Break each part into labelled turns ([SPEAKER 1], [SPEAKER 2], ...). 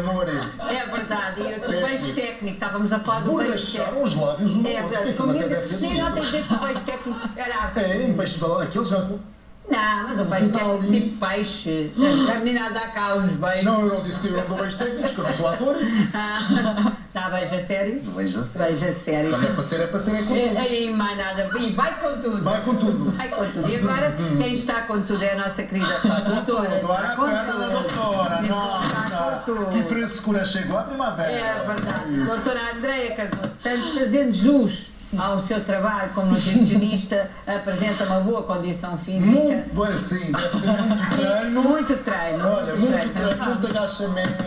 [SPEAKER 1] amor.
[SPEAKER 2] É verdade, e o beijo técnico, estávamos a falar do beijo técnico.
[SPEAKER 1] os lábios um
[SPEAKER 2] É
[SPEAKER 1] outro. Aquilo até deve ter
[SPEAKER 2] nem não tem
[SPEAKER 1] doído.
[SPEAKER 2] dizer que o beijo técnico era assim.
[SPEAKER 1] É, em peixe de aquele já.
[SPEAKER 2] Não, mas o
[SPEAKER 1] Então,
[SPEAKER 2] técnico
[SPEAKER 1] ali-
[SPEAKER 2] tipo peixe. A menina dá cá os beijos.
[SPEAKER 1] Não, eu não disse que eu não dou beijos técnicos, que eu não sou ator.
[SPEAKER 2] Está beijo a sério?
[SPEAKER 1] Beijo a sério.
[SPEAKER 2] Beijo a sério.
[SPEAKER 1] Quando é para ser, é para ser, é com tudo.
[SPEAKER 2] Aí mais nada. E vai com tudo.
[SPEAKER 1] Vai com tudo.
[SPEAKER 2] Vai com tudo. E agora, quem está com tudo é a nossa querida doutora.
[SPEAKER 1] Agora a perna da doutora, nossa. Que frescura chegou à primavera.
[SPEAKER 2] É verdade. Doutora Andréia Santos, fazendo jus ao seu trabalho como nutricionista, apresenta uma boa condição física.
[SPEAKER 1] Muito bem, sim, deve ser muito treino.
[SPEAKER 2] Muito treino.
[SPEAKER 1] Olha, muito treino, muito agachamento,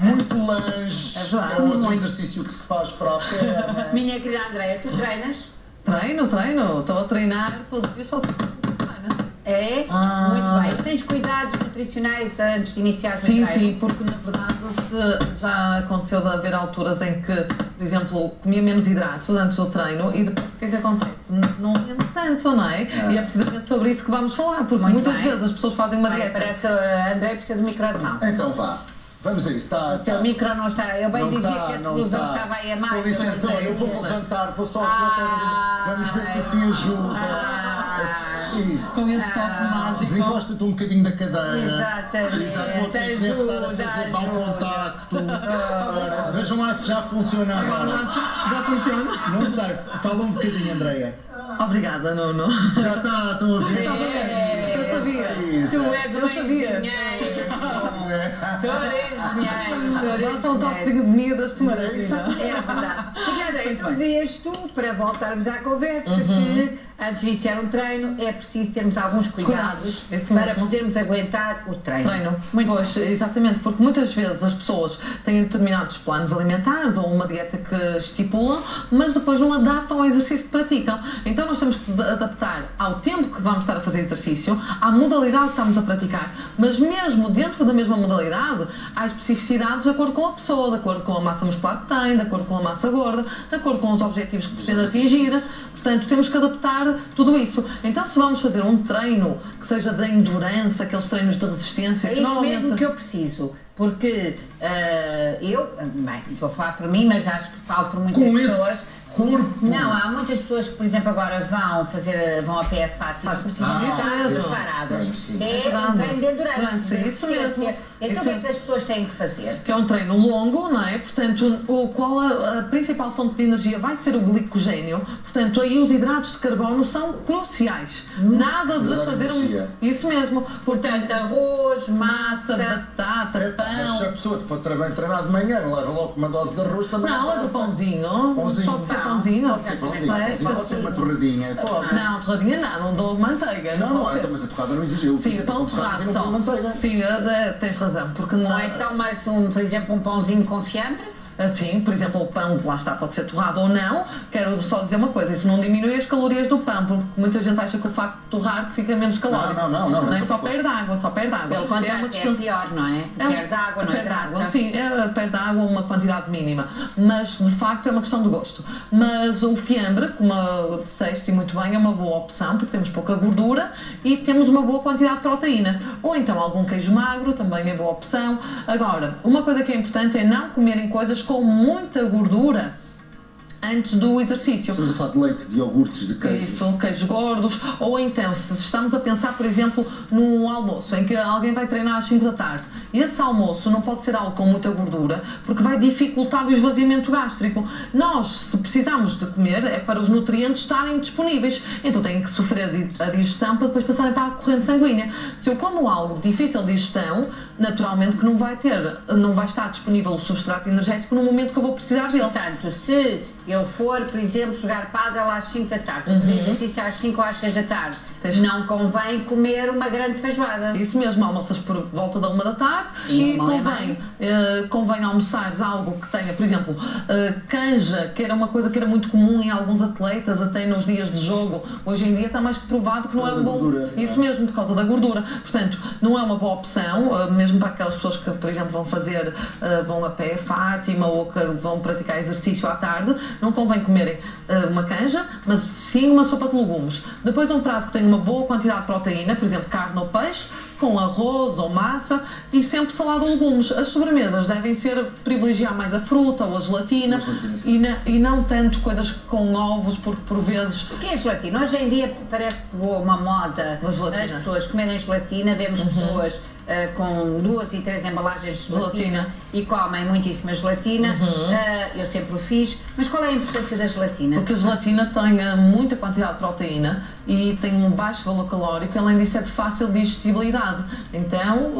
[SPEAKER 1] muito lanche.
[SPEAKER 2] É.
[SPEAKER 1] É outro
[SPEAKER 2] Muito.
[SPEAKER 1] exercício que se faz para a perna.
[SPEAKER 2] Minha querida Andréia, tu treinas?
[SPEAKER 3] Treino, treino. Estou a treinar todo dia, só treino.
[SPEAKER 2] É?
[SPEAKER 1] Ah.
[SPEAKER 2] Muito bem. Tens cuidados nutricionais antes de iniciar o
[SPEAKER 3] Sim,
[SPEAKER 2] treino?
[SPEAKER 3] sim, porque na verdade se já aconteceu de haver alturas em que, por exemplo, comia menos hidratos antes do treino e depois o que é que acontece? Não comemos tanto, não é? E é precisamente sobre isso que vamos falar, porque
[SPEAKER 2] Muito
[SPEAKER 3] muitas
[SPEAKER 2] bem.
[SPEAKER 3] vezes as pessoas fazem uma
[SPEAKER 2] Bem,
[SPEAKER 3] dieta.
[SPEAKER 2] Parece que a Andréia precisa de micro de mão.
[SPEAKER 1] Então vá, vamos a isso. Está,
[SPEAKER 2] O teu
[SPEAKER 1] está.
[SPEAKER 2] micro não está. Eu bem
[SPEAKER 1] Não
[SPEAKER 2] dizia
[SPEAKER 1] está,
[SPEAKER 2] que a
[SPEAKER 1] não
[SPEAKER 2] explosão
[SPEAKER 1] está.
[SPEAKER 2] estava aí a mais.
[SPEAKER 1] Com licença, eu vou levantar, vou só do- Vamos ver se assim ajuda.
[SPEAKER 2] Ah.
[SPEAKER 1] Isso.
[SPEAKER 3] Com esse toque mágico.
[SPEAKER 1] Desencosta-te um bocadinho da cadeira.
[SPEAKER 2] Exatamente.
[SPEAKER 1] Exato, outro deve estar a fazer dar um
[SPEAKER 2] Ajuda,
[SPEAKER 1] contacto. Ora, Vejam lá se já funciona agora.
[SPEAKER 3] Já funciona?
[SPEAKER 1] Não sei, fala um bocadinho, Andreia.
[SPEAKER 3] Obrigada, Nuno.
[SPEAKER 1] Já está, estão a ver?
[SPEAKER 2] É,
[SPEAKER 3] Eu sabia.
[SPEAKER 1] Sim,
[SPEAKER 2] Tu és
[SPEAKER 3] Eu
[SPEAKER 2] um
[SPEAKER 3] sabia.
[SPEAKER 2] engenheiro.
[SPEAKER 1] é.
[SPEAKER 2] Senhor engenheiro.
[SPEAKER 3] Basta um toquezinho de medidas, que maravilha.
[SPEAKER 2] É verdade. Obrigada. Então dizias tu, para voltarmos à conversa, que antes de iniciar um treino é preciso termos alguns cuidados para
[SPEAKER 3] mesmo.
[SPEAKER 2] podermos aguentar o treino.
[SPEAKER 3] Treino.
[SPEAKER 2] Muito
[SPEAKER 3] pois, exatamente, porque muitas vezes as pessoas têm determinados planos alimentares ou uma dieta que estipulam, mas depois não adaptam ao exercício que praticam. Então nós temos que adaptar ao tempo que vamos estar a fazer exercício, à modalidade que estamos a praticar. Mas mesmo dentro da mesma modalidade, há especificidades de acordo com a pessoa, de acordo com a massa muscular que tem, de acordo com a massa gorda, de acordo com os objetivos que pretende atingir. Portanto, temos que adaptar tudo isso. Então, se vamos fazer um treino que seja de endurance, aqueles treinos de resistência,
[SPEAKER 2] É
[SPEAKER 3] que
[SPEAKER 2] isso
[SPEAKER 3] normalmente.
[SPEAKER 2] mesmo que eu preciso, porque ah, eu, bem, estou a falar por mim, mas acho que falo por muitas
[SPEAKER 1] Com
[SPEAKER 2] pessoas.
[SPEAKER 1] esse corpo.
[SPEAKER 2] Não, há muitas pessoas que, por exemplo, agora vão fazer, vão a pé a Fátima, precisam
[SPEAKER 1] Ah,
[SPEAKER 2] estar
[SPEAKER 1] isso.
[SPEAKER 2] preparadas.
[SPEAKER 1] Sim.
[SPEAKER 2] É um treino de endurance. De
[SPEAKER 3] isso mesmo.
[SPEAKER 2] Então, o que é
[SPEAKER 3] é-
[SPEAKER 2] que as pessoas têm que fazer?
[SPEAKER 3] que é um treino longo, não é? Portanto, o, qual a, a principal fonte de energia vai ser o glicogênio. Portanto, aí os hidratos de carbono são cruciais. Nada de
[SPEAKER 1] Hum.
[SPEAKER 3] Fazer
[SPEAKER 1] energia.
[SPEAKER 3] um. Isso mesmo.
[SPEAKER 2] Portanto, arroz,
[SPEAKER 3] Massa, batata,
[SPEAKER 1] É, Mas se a
[SPEAKER 3] pão.
[SPEAKER 1] pessoa for treinar de manhã, leva logo uma dose de arroz também.
[SPEAKER 3] Não, é do pãozinho.
[SPEAKER 1] Pãozinho.
[SPEAKER 3] Pode ser pãozinho.
[SPEAKER 1] Pode ser pãozinho,
[SPEAKER 3] É,
[SPEAKER 1] pãozinho, pode ser uma torradinha. Pode.
[SPEAKER 3] Não, torradinha não, não dou manteiga.
[SPEAKER 1] Não, não, é,
[SPEAKER 3] ser.
[SPEAKER 1] então, mas a torrada não exige. Eu
[SPEAKER 3] Sim, pão
[SPEAKER 1] torrada
[SPEAKER 3] torrado
[SPEAKER 1] não
[SPEAKER 3] só.
[SPEAKER 1] manteiga.
[SPEAKER 3] Sim, é, é, tens razão, porque não
[SPEAKER 2] Ou então, mas um, por exemplo, um pãozinho com fiambre?
[SPEAKER 3] Assim, por exemplo, o pão, lá está, pode ser torrado ou não. Quero só dizer uma coisa, isso não diminui as calorias do pão, porque muita gente acha que o facto de torrar que fica menos calórico.
[SPEAKER 1] não, não, não, não,
[SPEAKER 3] é
[SPEAKER 1] só
[SPEAKER 3] perde água, só perde água.
[SPEAKER 2] Pelo contrário, é, pior, não é? Perde água, não é?
[SPEAKER 3] Perde água,
[SPEAKER 2] hidrata.
[SPEAKER 3] sim, é, perde água uma quantidade mínima, mas de facto é uma questão de gosto. Mas o fiambre, como disseste e muito bem, é uma boa opção, porque temos pouca gordura e temos uma boa quantidade de proteína. Ou então algum queijo magro, também é boa opção. Agora, uma coisa que é importante é não comerem coisas com muita gordura antes do exercício.
[SPEAKER 1] Estamos a falar de leite, de iogurtes, de queijos.
[SPEAKER 3] Isso, queijos gordos, ou então se estamos a pensar, por exemplo, num almoço em que alguém vai treinar às 5 da tarde, esse almoço não pode ser algo com muita gordura, porque vai dificultar o esvaziamento gástrico. Nós, se precisamos de comer, é para os nutrientes estarem disponíveis, então têm que sofrer a di- a digestão para depois passarem para a corrente sanguínea. Se eu como algo difícil de digestão, naturalmente que não vai ter, não vai estar disponível o substrato energético no momento que eu vou precisar dele.
[SPEAKER 2] Portanto, se eu for, por exemplo, jogar pádel às 5 da tarde, fazer exercício às 5 ou às 6 da tarde,
[SPEAKER 3] Tens-
[SPEAKER 2] não convém comer uma grande feijoada.
[SPEAKER 3] Isso mesmo, almoças por volta da uma da tarde
[SPEAKER 2] E
[SPEAKER 3] e convém, eh, convém almoçares algo que tenha, por exemplo, eh, canja, que era uma coisa que era muito comum em alguns atletas, até nos dias de jogo. Hoje em dia está mais que provado que não é um bom.
[SPEAKER 1] gordura,
[SPEAKER 3] Isso
[SPEAKER 1] é?
[SPEAKER 3] mesmo, por causa da gordura. Portanto, não é uma boa opção, eh, mesmo para aquelas pessoas que, por exemplo, vão fazer, vão a pé a Fátima ou que vão praticar exercício à tarde, não convém comerem uma canja, mas sim uma sopa de legumes. Depois um prato que tenha uma boa quantidade de proteína, por exemplo, carne ou peixe, com arroz ou massa e sempre salada de legumes. As sobremesas devem ser privilegiar mais a fruta ou a gelatina,
[SPEAKER 1] A gelatina, sim.
[SPEAKER 3] e, na- e não tanto coisas com ovos, porque por vezes
[SPEAKER 2] O que é gelatina? Hoje em dia parece que pegou uma moda as pessoas comerem gelatina, vemos pessoas ah, com duas e três embalagens de gelatina,
[SPEAKER 3] Gelatina.
[SPEAKER 2] e comem muitíssima gelatina. Ah, eu sempre o fiz. Mas qual é a importância da gelatina?
[SPEAKER 3] Porque a gelatina tem eh, muita quantidade de proteína e tem um baixo valor calórico, além disso é de fácil digestibilidade. Então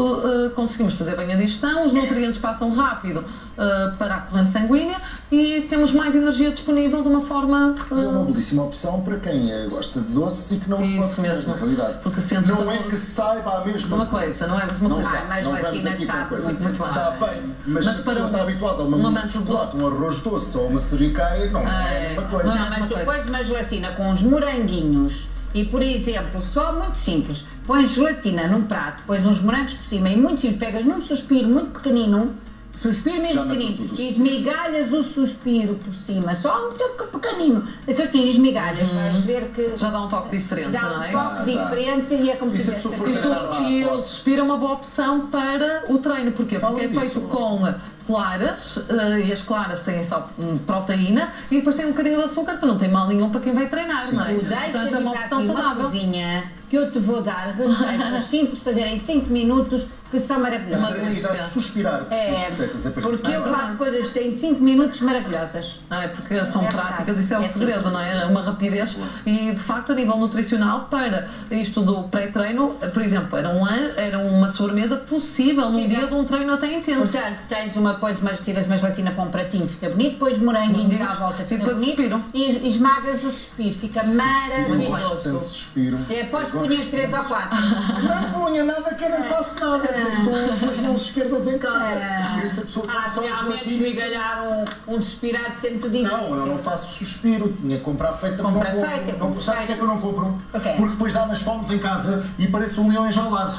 [SPEAKER 3] eh, conseguimos fazer bem a digestão, os nutrientes passam rápido eh, para a corrente sanguínea e temos mais energia disponível de uma forma.
[SPEAKER 1] É uma belíssima opção para quem eh, gosta de doces e que não os
[SPEAKER 3] Isso
[SPEAKER 1] pode comer,
[SPEAKER 3] mesmo.
[SPEAKER 1] na realidade.
[SPEAKER 3] Porque sente
[SPEAKER 1] não
[SPEAKER 3] sabor.
[SPEAKER 1] é que saiba a mesma
[SPEAKER 3] uma coisa, não é? Mas uma
[SPEAKER 1] Não,
[SPEAKER 3] coisa.
[SPEAKER 1] sabe,
[SPEAKER 2] mas
[SPEAKER 1] não vamos
[SPEAKER 2] gelatina
[SPEAKER 1] aqui com
[SPEAKER 2] sabe
[SPEAKER 1] coisa.
[SPEAKER 3] muito, muito.
[SPEAKER 1] Sabe bem, mas,
[SPEAKER 3] Mas
[SPEAKER 1] se a
[SPEAKER 3] para um-
[SPEAKER 1] está habituada a uma
[SPEAKER 3] um
[SPEAKER 1] mousse de chocolate,
[SPEAKER 3] doce.
[SPEAKER 1] um arroz doce ou uma sericaia, não é,
[SPEAKER 3] É,
[SPEAKER 1] a mesma coisa.
[SPEAKER 3] não é
[SPEAKER 2] Não,
[SPEAKER 3] a
[SPEAKER 2] mas
[SPEAKER 3] mesma
[SPEAKER 2] tu pões uma gelatina com uns moranguinhos e, por exemplo, só muito simples, pões gelatina num prato, pões uns morangos por cima e muito simples, pegas num suspiro muito pequenino, suspiro mesmo pequenino, e esmigalhas o suspiro por cima, só um toque pequenino, daqueles pequeninos esmigalhas, vais ver que
[SPEAKER 3] Já dá um toque diferente,
[SPEAKER 2] dá
[SPEAKER 3] não
[SPEAKER 2] um
[SPEAKER 3] é?
[SPEAKER 2] toque
[SPEAKER 1] Ah, dá.
[SPEAKER 2] diferente e é como
[SPEAKER 1] E
[SPEAKER 2] se
[SPEAKER 1] se a pessoa for
[SPEAKER 2] tivesse-
[SPEAKER 3] Isso,
[SPEAKER 1] Ah,
[SPEAKER 3] e o suspiro é uma boa opção para o treino. Porquê?
[SPEAKER 1] Fala
[SPEAKER 3] Porque é
[SPEAKER 1] disso.
[SPEAKER 3] feito com claras eh, e as claras têm só hum, proteína e depois tem um bocadinho de açúcar para não ter mal nenhum para quem vai treinar,
[SPEAKER 1] Sim.
[SPEAKER 3] não é? Portanto, é uma opção saudável.
[SPEAKER 2] cozinha que eu te vou dar receitas simples de fazer em 5 minutos que são maravilhosas.
[SPEAKER 1] serenidade de suspirar por
[SPEAKER 2] É,
[SPEAKER 1] receitas é
[SPEAKER 2] porque eu
[SPEAKER 3] É
[SPEAKER 2] faço coisas em 5 minutos maravilhosas.
[SPEAKER 3] Ah, é porque são
[SPEAKER 2] É
[SPEAKER 3] práticas, isso é o
[SPEAKER 2] É
[SPEAKER 3] segredo,
[SPEAKER 2] sim.
[SPEAKER 3] não é? É Uma rapidez e de facto a nível nutricional para isto do pré-treino, por exemplo, era, um, era uma sobremesa possível num dia de um treino até intenso.
[SPEAKER 2] Portanto, tens uma, pões umas, tiras uma gelatina para um pratinho, fica bonito, pões moranguinhos à volta,
[SPEAKER 3] e
[SPEAKER 2] fica
[SPEAKER 3] depois
[SPEAKER 2] bonito.
[SPEAKER 3] suspiro.
[SPEAKER 2] E esmagas o suspiro, fica maravilhoso.
[SPEAKER 1] suspiro.
[SPEAKER 2] É, punhas 3 ou 4.
[SPEAKER 1] Não punha nada que eu não faço nada, eu sou as mãos esquerdas em casa.
[SPEAKER 2] É.
[SPEAKER 1] Por isso a pessoa
[SPEAKER 2] Ah,
[SPEAKER 1] só
[SPEAKER 2] realmente esmigalhar um, um suspirado sempre difícil.
[SPEAKER 1] Não, eu não faço suspiro, tinha que comprar feita, mas
[SPEAKER 2] Compra
[SPEAKER 1] não
[SPEAKER 2] feita,
[SPEAKER 1] não,
[SPEAKER 2] compra
[SPEAKER 1] sabes porque é que eu não compro? Porque depois dá umas fomes em casa e parece um leão enjaulado.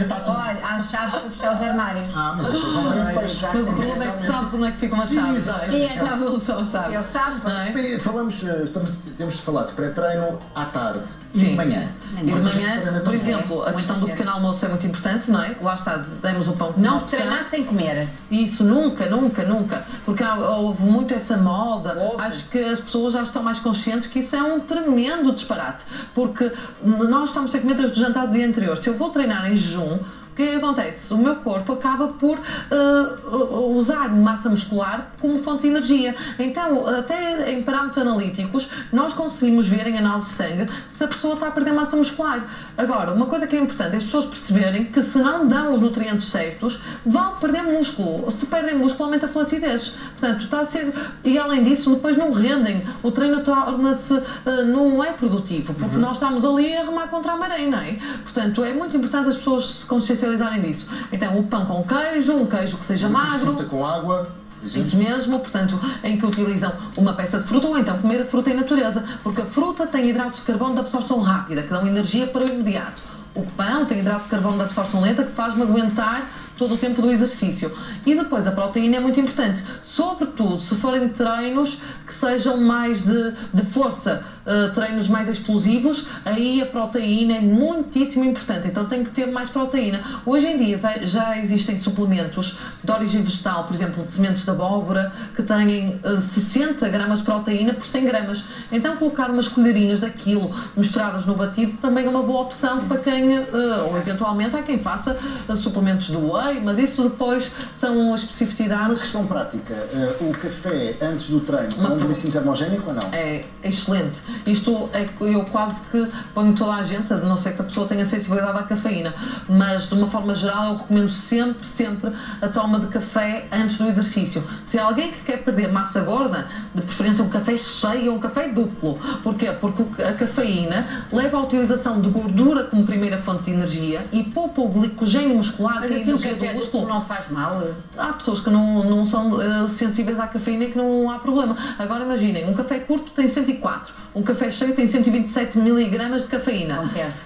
[SPEAKER 1] Está tudo.
[SPEAKER 2] Olha, há chaves para fechar os armários.
[SPEAKER 1] Ah, mas depois não tem fecho.
[SPEAKER 3] Mas o problema é que sabes onde é que ficam as chaves. Não é?
[SPEAKER 2] E é
[SPEAKER 3] Sabes onde são as chaves.
[SPEAKER 2] Ele sabe.
[SPEAKER 3] Não é?
[SPEAKER 1] Bem, Falamos, eh, estamos, temos de falar de pré-treino à tarde e
[SPEAKER 3] Sim.
[SPEAKER 1] de manhã.
[SPEAKER 3] E de manhã, por exemplo, a questão do pequeno almoço é muito importante, não é? Lá está, demos o pão como
[SPEAKER 2] Não se treinar sem comer.
[SPEAKER 3] Isso, nunca, nunca, nunca. Porque houve muito essa moda.
[SPEAKER 2] Houve.
[SPEAKER 3] Acho que as pessoas já estão mais conscientes que isso é um tremendo disparate. Porque nós estamos a comer desde o jantar do dia anterior. Se eu vou treinar em jejum, que é que acontece? O meu corpo acaba por uh, usar massa muscular como fonte de energia. Então, até em parâmetros analíticos, nós conseguimos ver em análise de sangue se a pessoa está a perder massa muscular. Agora, uma coisa que é importante é as pessoas perceberem que se não dão os nutrientes certos, vão perder músculo. Se perdem músculo, aumenta a flacidez. Portanto, está a ser. E além disso, depois não rendem. O treino torna-se. uh, não é produtivo, porque nós estamos ali a remar contra a maré, não é? Portanto, é muito importante as pessoas se consciencializarem disso. Então, o pão com queijo, um queijo que seja
[SPEAKER 1] de
[SPEAKER 3] magro.
[SPEAKER 1] fruta com água, exemplo.
[SPEAKER 3] Isso mesmo, portanto, em que utilizam uma peça de fruta ou então comer a fruta em natureza, porque a fruta tem hidratos de carbono de absorção rápida, que dão energia para o imediato. O pão tem hidrato de carbono de absorção lenta, que faz-me aguentar todo o tempo do exercício. E depois a proteína é muito importante, sobretudo se forem treinos que sejam mais de, de força, eh, treinos mais explosivos, aí a proteína é muitíssimo importante, então tem que ter mais proteína. Hoje em dia já- existem suplementos de origem vegetal, por exemplo, de sementes de abóbora, que têm eh, 60 gramas de proteína por 100 gramas. Então colocar umas colherinhas daquilo misturadas no batido também é uma boa opção para quem, eh, ou eventualmente há quem faça suplementos do mas isso depois são
[SPEAKER 1] Uma
[SPEAKER 3] especificidades.
[SPEAKER 1] questão prática, eh, o café antes do treino é um glicímio termogénico ou não?
[SPEAKER 3] É excelente. Isto é que eu quase que ponho toda a gente, a não ser que a pessoa tenha sensibilidade à cafeína, mas de uma forma geral eu recomendo sempre, sempre a toma de café antes do exercício. Se há alguém que quer perder massa gorda, de preferência um café cheio ou um café duplo. Porquê? Porque a cafeína leva à utilização de gordura como primeira fonte de energia e poupa o glicogênio muscular,
[SPEAKER 2] Mas
[SPEAKER 3] que é
[SPEAKER 2] assim café
[SPEAKER 3] do músculo.
[SPEAKER 2] não faz mal.
[SPEAKER 3] Há pessoas que não, não são eh, sensíveis à cafeína e que não há problema. Agora imaginem, um café curto tem 104, um café cheio tem 127 miligramas de cafeína.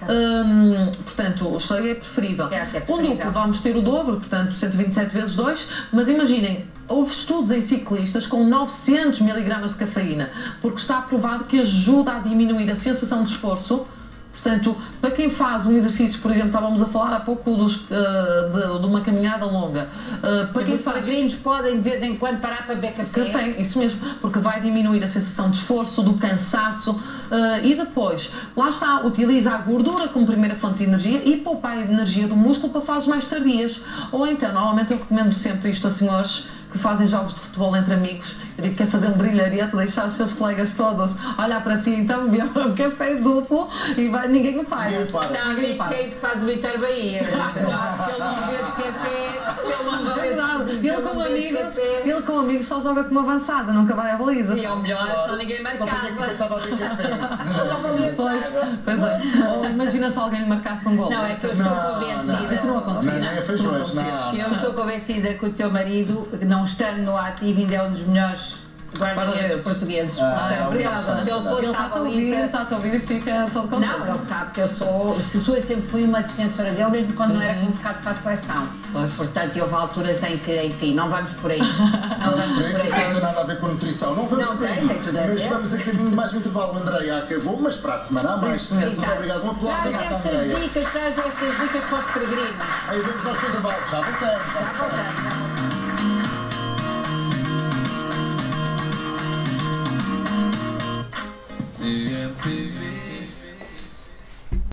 [SPEAKER 3] Hum, portanto, o cheio é preferível.
[SPEAKER 2] É, é
[SPEAKER 3] Um
[SPEAKER 2] preferível.
[SPEAKER 3] duplo vamos ter o dobro, portanto 127 vezes 2, mas imaginem, houve estudos em ciclistas com 900 miligramas de cafeína, porque está provado que ajuda a diminuir a sensação de esforço Portanto, para quem faz um exercício, por exemplo, estávamos a falar há pouco dos, eh, de, de uma caminhada longa, eh, para quem
[SPEAKER 2] Os
[SPEAKER 3] faz
[SPEAKER 2] peregrinos podem de vez em quando parar para beber café.
[SPEAKER 3] Café, isso mesmo, porque vai diminuir a sensação de esforço, do cansaço eh, e depois, lá está, utiliza a gordura como primeira fonte de energia e poupar a energia do músculo para fases mais tardias. Ou então, normalmente eu recomendo sempre isto a senhores que fazem jogos de futebol entre amigos, eu digo que é fazer um brilharete, deixar os seus colegas todos olhar para si, então beber um café duplo e vai, ninguém o para.
[SPEAKER 1] Ninguém para.
[SPEAKER 2] Não,
[SPEAKER 3] Ninguém
[SPEAKER 2] diz que
[SPEAKER 3] para.
[SPEAKER 2] é isso que faz o Vitor Bahia. Ele não vê esse café, ele não vê
[SPEAKER 3] verdade.
[SPEAKER 2] esse-
[SPEAKER 3] Ele com amigos, ele com amigos só joga com uma avançada, nunca vai à baliza.
[SPEAKER 2] E é o melhor, só ninguém
[SPEAKER 1] eu
[SPEAKER 2] marcava.
[SPEAKER 1] estava a beber café.
[SPEAKER 3] Pois, pois é. Ou imagina se alguém lhe marcasse um gol.
[SPEAKER 2] Não, é que eu estou convencida.
[SPEAKER 3] Não aconteceu.
[SPEAKER 1] Nem, nem a feijões, não.
[SPEAKER 2] Eu estou convencida que o teu marido, não estando no ativo, ainda é um dos melhores guarda-redes portugueses.
[SPEAKER 1] Ah,
[SPEAKER 2] Portanto,
[SPEAKER 3] obrigada.
[SPEAKER 2] Se ele
[SPEAKER 3] Ele
[SPEAKER 2] fosse à
[SPEAKER 3] está a ouvir, está a ouvir e fica todo contente.
[SPEAKER 2] Não, ele sabe que eu sou, se sou, eu sempre fui uma defensora dele, mesmo quando não era convocado para a seleção.
[SPEAKER 3] Pois.
[SPEAKER 2] Portanto, houve alturas em que, enfim, não vamos por aí. Não
[SPEAKER 1] Vamos por aí, que isto não tem nada a ver com nutrição. Não vamos
[SPEAKER 2] Não
[SPEAKER 1] por
[SPEAKER 2] tem,
[SPEAKER 1] aí.
[SPEAKER 2] tem a
[SPEAKER 1] Mas vamos a caminho mais um intervalo. Andreia acabou, mas para a semana há mais. Muito obrigado. Um aplauso à
[SPEAKER 2] Traz
[SPEAKER 1] nossa
[SPEAKER 2] estas
[SPEAKER 1] Andreia.
[SPEAKER 2] dicas, traz estas dicas para os peregrinos.
[SPEAKER 1] Aí vemos nós com o intervalo. Já voltamos. Já voltamos.